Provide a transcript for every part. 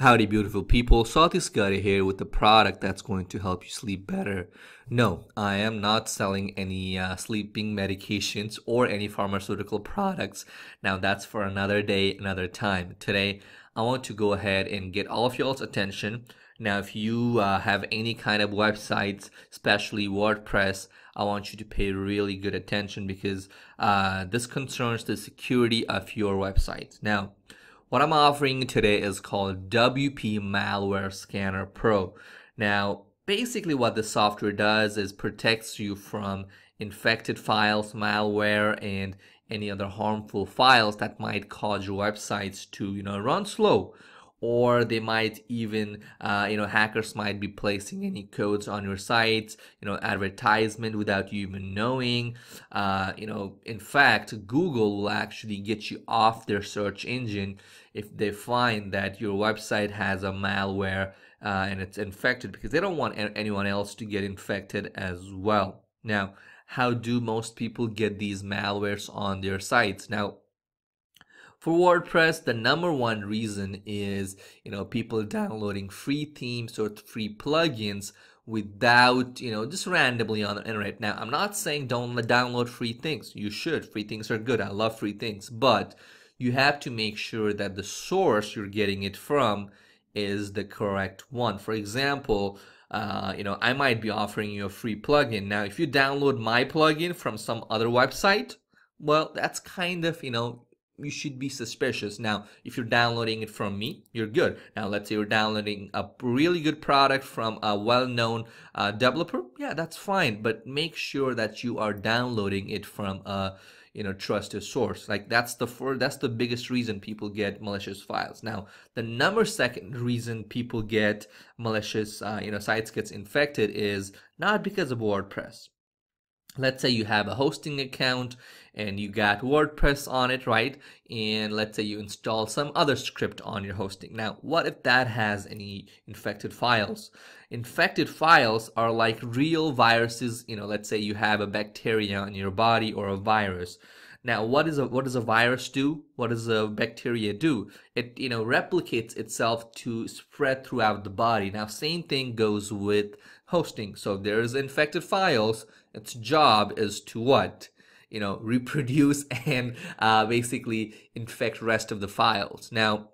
Howdy, beautiful people. Salty Scotty here with a product that's going to help you sleep better. No, I am not selling any uh, sleeping medications or any pharmaceutical products. Now, that's for another day, another time. Today, I want to go ahead and get all of y'all's attention. Now, if you uh, have any kind of websites, especially WordPress, I want you to pay really good attention because uh, this concerns the security of your website. Now, what I'm offering today is called WP Malware Scanner Pro. Now, basically what the software does is protects you from infected files, malware, and any other harmful files that might cause your websites to, you know, run slow or they might even uh, you know hackers might be placing any codes on your sites you know advertisement without you even knowing. Uh, you know in fact google will actually get you off their search engine if they find that your website has a malware uh, and it's infected because they don't want anyone else to get infected as well. Now how do most people get these malwares on their sites? Now for WordPress, the number one reason is, you know, people downloading free themes or free plugins without, you know, just randomly on the internet. Now, I'm not saying don't download free things. You should. Free things are good. I love free things. But you have to make sure that the source you're getting it from is the correct one. For example, uh, you know, I might be offering you a free plugin. Now, if you download my plugin from some other website, well, that's kind of, you know, you should be suspicious. Now, if you're downloading it from me, you're good. Now, let's say you're downloading a really good product from a well-known uh, developer. Yeah, that's fine. But make sure that you are downloading it from a you know trusted source. Like that's the first, that's the biggest reason people get malicious files. Now, the number second reason people get malicious uh, you know sites gets infected is not because of WordPress let's say you have a hosting account and you got WordPress on it, right? And let's say you install some other script on your hosting. Now, what if that has any infected files? Infected files are like real viruses. You know, let's say you have a bacteria in your body or a virus. Now, what is a what does a virus do? What does a bacteria do? It you know replicates itself to spread throughout the body. Now, same thing goes with hosting. So if there's infected files. Its job is to what? You know, reproduce and uh, basically infect rest of the files. Now,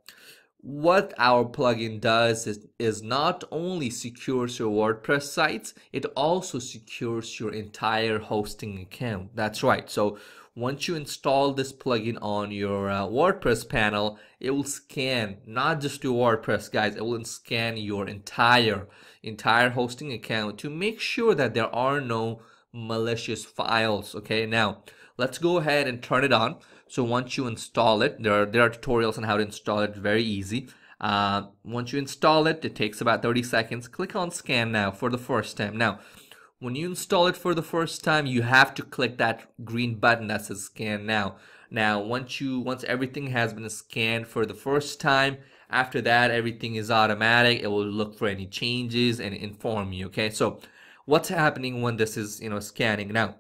what our plugin does is, is not only secures your WordPress sites, it also secures your entire hosting account. That's right. So once you install this plugin on your uh, WordPress panel, it will scan not just your WordPress, guys. It will scan your entire entire hosting account to make sure that there are no malicious files. Okay, now let's go ahead and turn it on. So once you install it, there are, there are tutorials on how to install it. Very easy. Uh, once you install it, it takes about 30 seconds. Click on scan now for the first time. Now, when you install it for the first time, you have to click that green button that says scan now. Now, once you once everything has been scanned for the first time, after that everything is automatic. It will look for any changes and inform you, okay? So, what's happening when this is, you know, scanning now?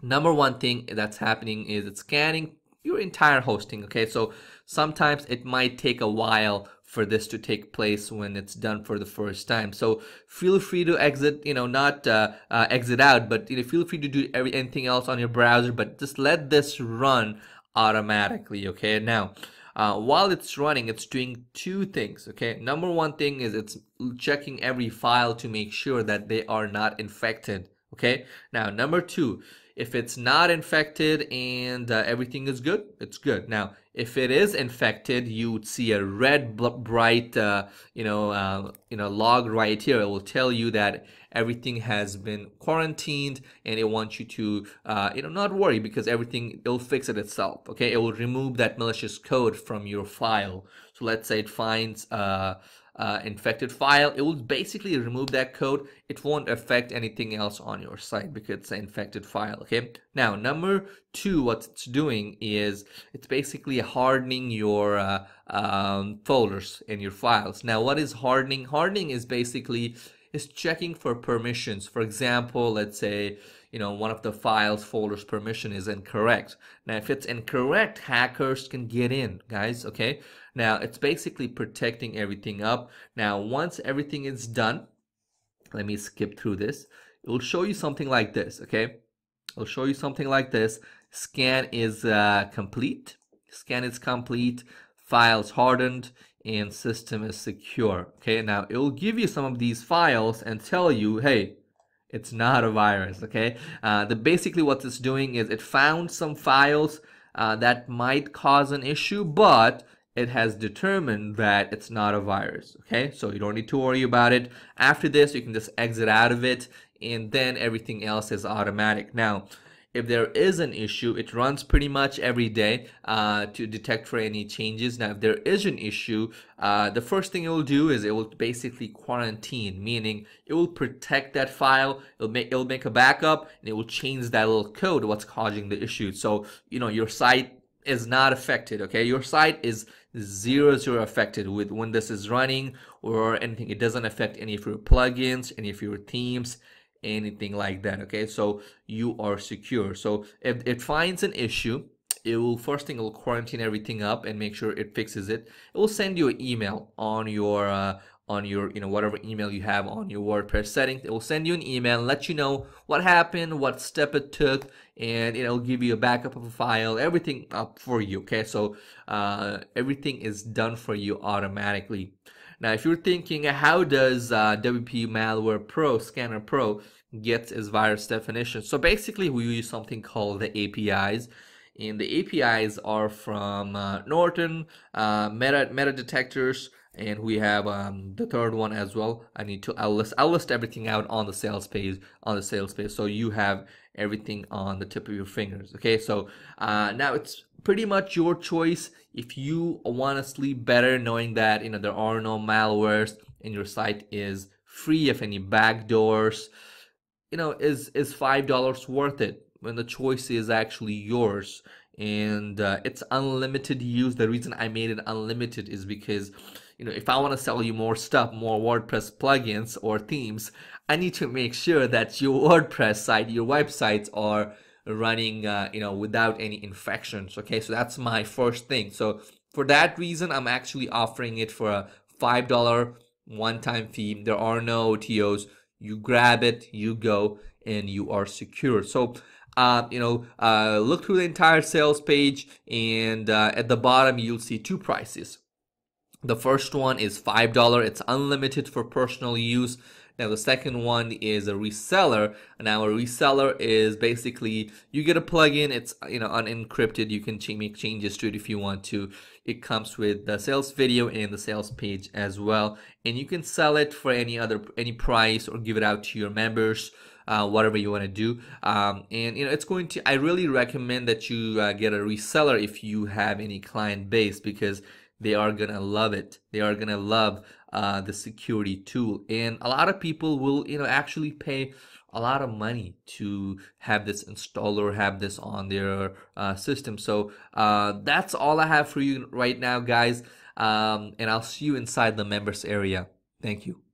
Number one thing that's happening is it's scanning your entire hosting, okay? So, sometimes it might take a while for this to take place when it's done for the first time. So feel free to exit, you know, not uh, uh, exit out, but you know, feel free to do every, anything else on your browser, but just let this run automatically. Okay. Now, uh, while it's running, it's doing two things. Okay. Number one thing is it's checking every file to make sure that they are not infected. Okay. Now, number two, if it's not infected and uh, everything is good, it's good. Now, if it is infected, you would see a red bright, uh, you know, uh, you know, log right here. It will tell you that everything has been quarantined, and it wants you to, uh, you know, not worry because everything it'll fix it itself. Okay, it will remove that malicious code from your file. So let's say it finds uh, uh, infected file, it will basically remove that code. It won't affect anything else on your site because it's an infected file. Okay. Now, number two, what it's doing is it's basically hardening your uh, um, folders in your files. Now, what is hardening? Hardening is basically is checking for permissions. For example, let's say you know one of the files folders permission is incorrect. Now if it's incorrect hackers can get in guys okay? Now it's basically protecting everything up. Now once everything is done let me skip through this. It will show you something like this okay? It'll show you something like this. Scan is uh, complete. Scan is complete. Files hardened and system is secure. Okay now it will give you some of these files and tell you hey it's not a virus okay? Uh, the basically what it's doing is it found some files uh, that might cause an issue but it has determined that it's not a virus okay? So you don't need to worry about it. After this you can just exit out of it and then everything else is automatic. Now if there is an issue, it runs pretty much every day uh, to detect for any changes. Now, if there is an issue, uh, the first thing it will do is it will basically quarantine, meaning it will protect that file. It'll make it'll make a backup and it will change that little code what's causing the issue. So you know your site is not affected. Okay, your site is zero zero affected with when this is running or anything. It doesn't affect any of your plugins, any of your themes anything like that okay? So you are secure. So if it finds an issue it will first thing it will quarantine everything up and make sure it fixes it. It will send you an email on your uh, on your you know whatever email you have on your wordpress settings. It will send you an email let you know what happened what step it took and it'll give you a backup of a file everything up for you okay? So uh, everything is done for you automatically now, if you're thinking, how does uh, WP Malware Pro, Scanner Pro, get its virus definition? So basically, we use something called the APIs. And the APIs are from uh, Norton, uh, Meta, Meta Detectors, and we have um, the third one as well. I need to, I'll list, I'll list everything out on the sales page, on the sales page. So you have everything on the tip of your fingers. Okay, so uh, now it's pretty much your choice if you want to sleep better knowing that you know there are no malwares and your site is free of any backdoors you know is is five dollars worth it when the choice is actually yours. And uh, it's unlimited use. The reason i made it unlimited is because you know if i want to sell you more stuff more wordpress plugins or themes i need to make sure that your wordpress site your websites are running uh, you know without any infections okay? So that's my first thing. So for that reason i'm actually offering it for a five dollar one-time fee. There are no otos you grab it you go and you are secure. So uh, you know uh, look through the entire sales page and uh, at the bottom you'll see two prices. The first one is five dollar. It's unlimited for personal use now the second one is a reseller. Now a reseller is basically you get a plugin. It's you know unencrypted. You can make changes to it if you want to. It comes with the sales video and the sales page as well, and you can sell it for any other any price or give it out to your members. Uh, whatever you want to do um, and you know it's going to i really recommend that you uh, get a reseller if you have any client base because they are gonna love it they are gonna love uh, the security tool. And a lot of people will you know actually pay a lot of money to have this installed or have this on their uh, system. So uh, that's all i have for you right now guys. Um, and i'll see you inside the members area. Thank you